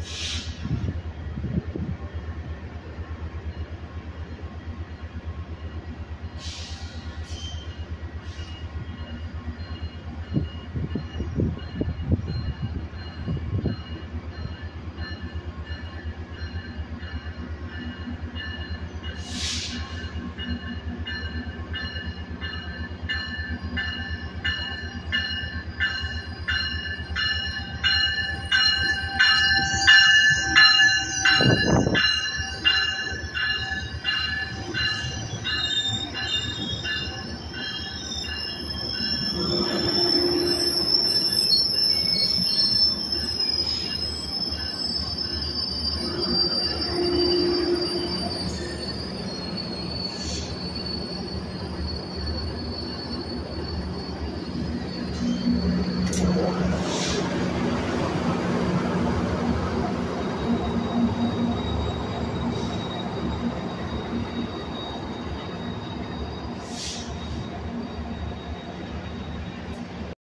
です。